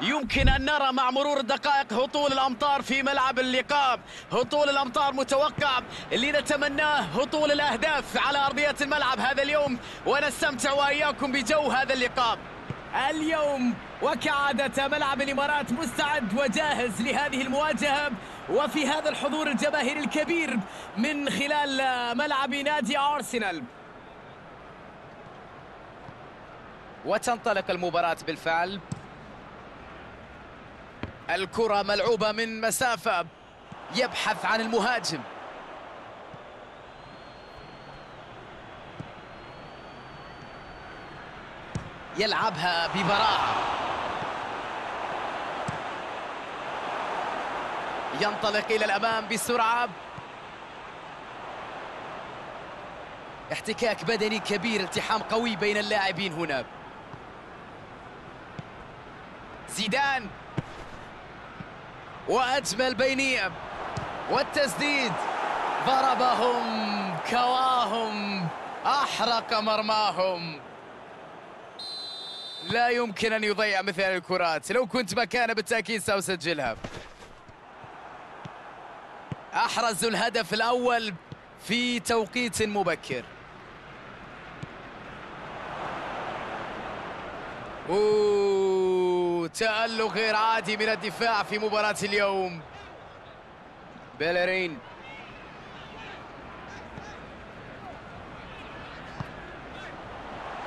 يمكن أن نرى مع مرور الدقائق هطول الأمطار في ملعب اللقاء هطول الأمطار متوقع اللي نتمناه هطول الأهداف على أرضية الملعب هذا اليوم ونستمتع وإياكم بجو هذا اللقاء اليوم وكعادة ملعب الإمارات مستعد وجاهز لهذه المواجهة وفي هذا الحضور الجماهيري الكبير من خلال ملعب نادي أرسنال. وتنطلق المباراة بالفعل. الكرة ملعوبة من مسافة يبحث عن المهاجم. يلعبها ببراعة. ينطلق إلى الأمام بسرعة. احتكاك بدني كبير التحام قوي بين اللاعبين هنا. زيدان وأجمل بينية والتسديد. ضربهم كواهم أحرق مرماهم. لا يمكن أن يضيع مثل الكرات. لو كنت مكانه بالتأكيد سأسجلها. أحرزوا الهدف الأول في توقيت مبكر. أوه. تألق غير عادي من الدفاع في مباراة اليوم. بيلرين.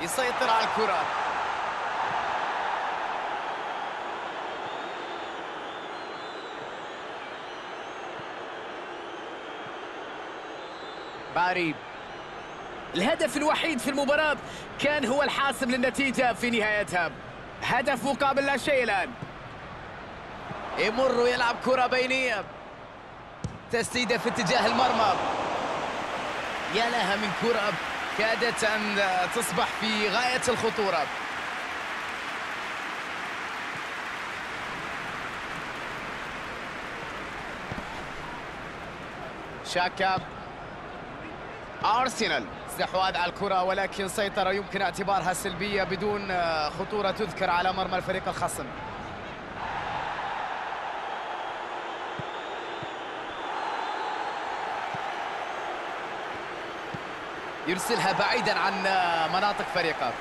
يسيطر على الكرة. باري. الهدف الوحيد في المباراة كان هو الحاسم للنتيجة في نهايتها. هدف مقابل لا شيء الآن. يمر ويلعب كرة بينية. تسديدة في اتجاه المرمى. يا لها من كرة كادت أن تصبح في غاية الخطورة. شاكا. أرسنال. استحواذ على الكرة ولكن سيطرة يمكن اعتبارها سلبية بدون خطورة تذكر على مرمى الفريق الخصم. يرسلها بعيدا عن مناطق فريقه.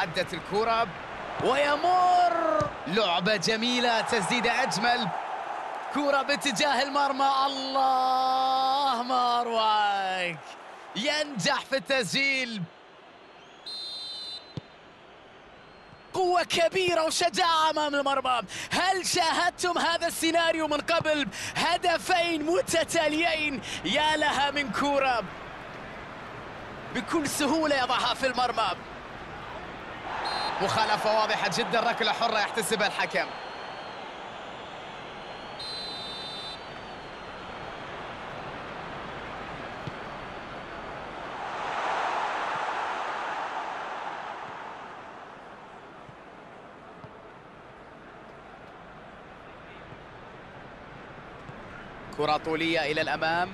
عدت الكرة ويمر. لعبة جميلة تسديدة أجمل. كرة باتجاه المرمى الله! أروعك ينجح في التسجيل. قوة كبيرة وشجاعة أمام المرمى. هل شاهدتم هذا السيناريو من قبل؟ هدفين متتاليين. يا لها من كرة بكل سهولة يضعها في المرمى. مخالفة واضحة جدا. ركلة حرة يحتسبها الحكم. كرة طولية إلى الأمام.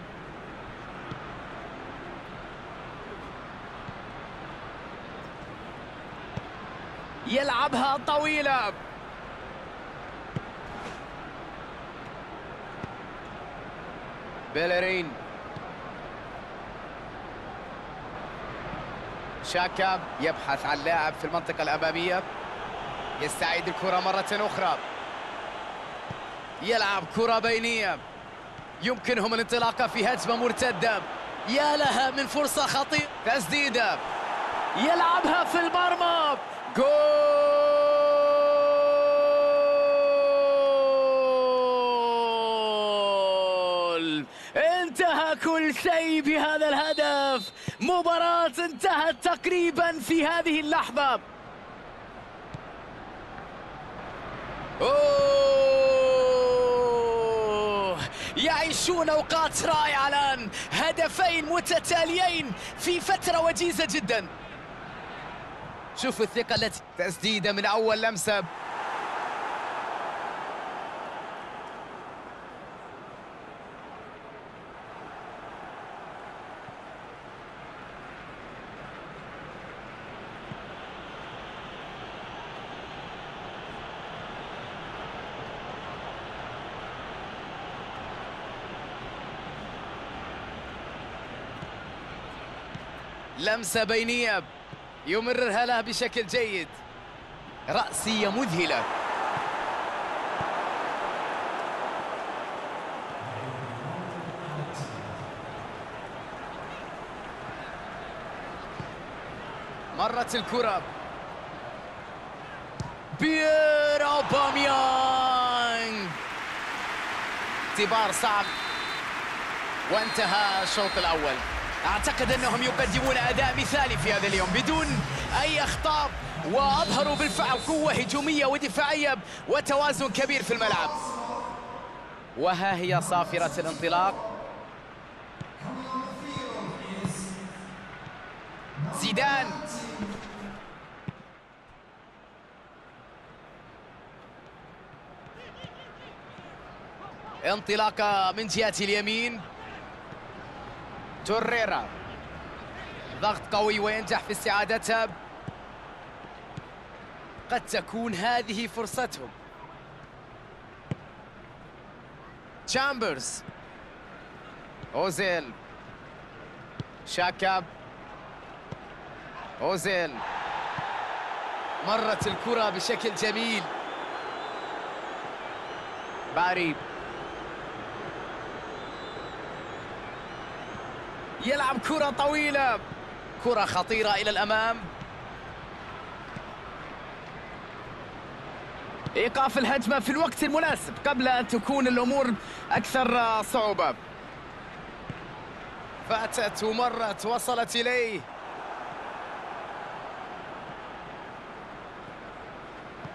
يلعبها طويلة. بيلرين. شاكا يبحث عن لاعب في المنطقة الأمامية. يستعيد الكرة مرة أخرى. يلعب كرة بينية. يمكنهم الانطلاقة في هجمة مرتدة. يا لها من فرصة خطيرة. تسديدة. يلعبها في المرمى. جول! انتهى كل شيء بهذا الهدف. مباراة انتهت تقريبا في هذه اللحظة. أوه! يعيشون أوقات رائعة الآن. هدفين متتاليين في فترة وجيزة جدا. شوفوا الثقة التي تسديدة من أول لمسة. لمسة بينية يمررها له بشكل جيد. رأسية مذهلة. مرت الكرة. بيير أوباميانغ اختبار صعب وانتهى الشوط الأول أعتقد أنهم يقدمون أداء مثالي في هذا اليوم بدون أي أخطاء وأظهروا بالفعل قوة هجومية ودفاعية وتوازن كبير في الملعب. وها هي صافرة الانطلاق. زيدان. انطلاقة من جهة اليمين. توريرا. ضغط قوي وينجح في استعادتها قد تكون هذه فرصتهم. تشامبرز. أوزيل. شاكا أوزيل. مرت الكرة بشكل جميل. باري. يلعب كرة طويلة. كرة خطيرة إلى الأمام. إيقاف الهجمة في الوقت المناسب قبل أن تكون الأمور أكثر صعوبة. فاتت ومرت وصلت إليه.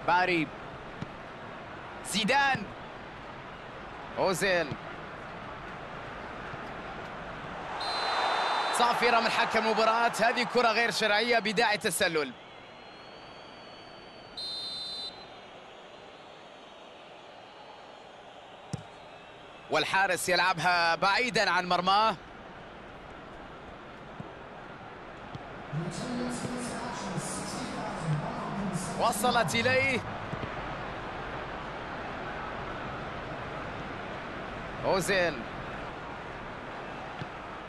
باري. زيدان. أوزيل. صافرة من حكم المباراة. هذه كرة غير شرعية بداعي تسلل والحارس يلعبها بعيدا عن مرماه. وصلت إليه. أوزيل.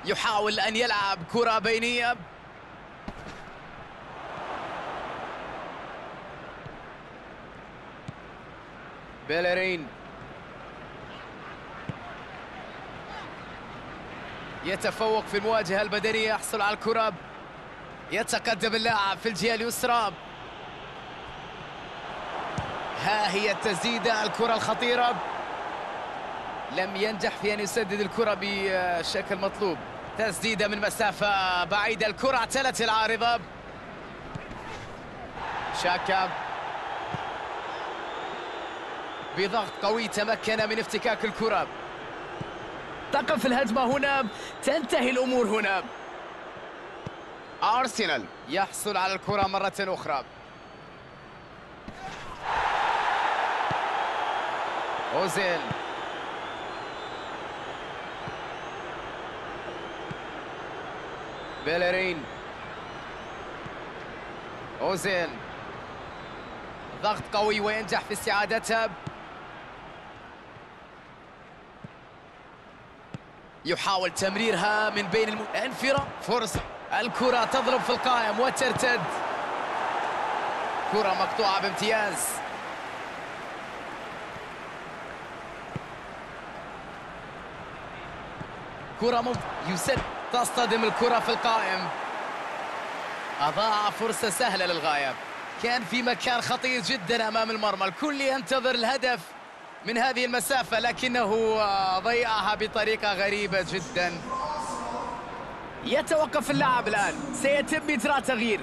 يحاول أن يلعب كرة بينية. بيلرين. يتفوق في المواجهة البدنية يحصل على الكرة. يتقدم اللاعب في الجهة اليسرى. ها هي التسديدة الكرة الخطيرة. لم ينجح في أن يسدد الكرة بشكل مطلوب. تسديدة من مسافة بعيدة الكرة اعتلت العارضة. شاكا بضغط قوي تمكن من افتكاك الكرة. تقف الهجمة هنا تنتهي الأمور هنا. أرسنال. يحصل على الكرة مرة أخرى. أوزيل. بيلرين. أوزيل. ضغط قوي وينجح في استعادتها يحاول تمريرها من بين الم... انفرا فرصة. الكرة تضرب في القائم وترتد. كرة مقطوعة بامتياز. كرة مم... يسد تصطدم الكرة في القائم. أضاع فرصة سهلة للغاية. كان في مكان خطير جدا أمام المرمى. الكل ينتظر الهدف من هذه المسافة لكنه ضيعها بطريقة غريبة جدا. يتوقف اللاعب الآن. سيتم إجراء تغيير.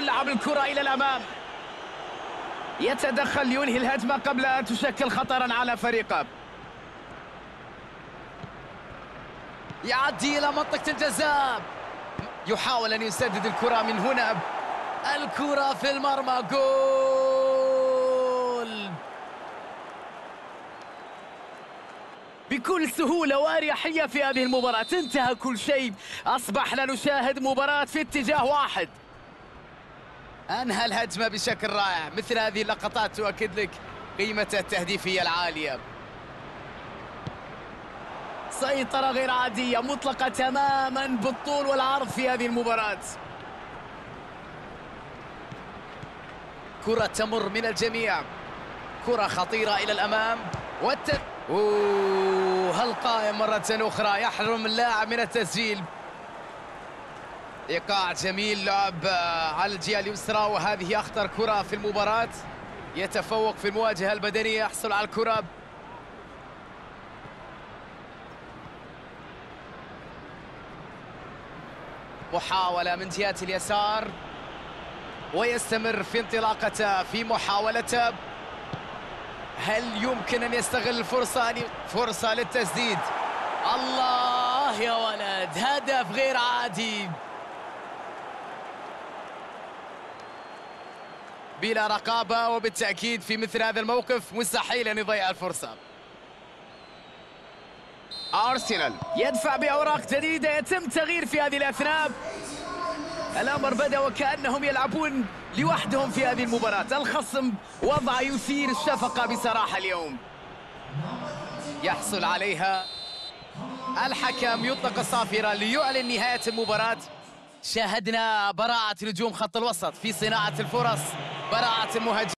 تلعب الكرة إلى الأمام. يتدخل لينهي الهجمة قبل أن تشكل خطرا على فريقه. يعدي إلى منطقة الجزاء. يحاول أن يسدد الكرة من هنا. الكرة في المرمى. جول! بكل سهولة وأريحية في هذه المباراة. انتهى كل شيء. أصبحنا نشاهد مباراة في اتجاه واحد. أنهى الهجمة بشكل رائع. مثل هذه اللقطات تؤكد لك قيمة التهديفية العالية. سيطرة غير عادية مطلقة تماما بالطول والعرض في هذه المباراة. كرة تمر من الجميع. كرة خطيرة إلى الأمام. والت... أوه القائم مرة أخرى؟ يحرم اللاعب من التسجيل. إيقاع جميل لعب على الجهة اليسرى وهذه أخطر كرة في المباراة. يتفوق في المواجهة البدنية يحصل على الكرة. محاولة من جهة اليسار ويستمر في انطلاقته في محاولته هل يمكن أن يستغل الفرصة فرصة للتسديد؟ الله يا ولد هدف غير عادي. بلا رقابة وبالتأكيد في مثل هذا الموقف مستحيل أن يضيع الفرصة. أرسنال يدفع بأوراق جديدة يتم تغيير في هذه الأثناء. الأمر بدأ وكأنهم يلعبون لوحدهم في هذه المباراة. الخصم وضع يثير الشفقة بصراحة اليوم. يحصل عليها الحكم يطلق الصافرة ليعلن نهاية المباراة. شاهدنا براعة نجوم خط الوسط في صناعة الفرص. براعة المهاجمين.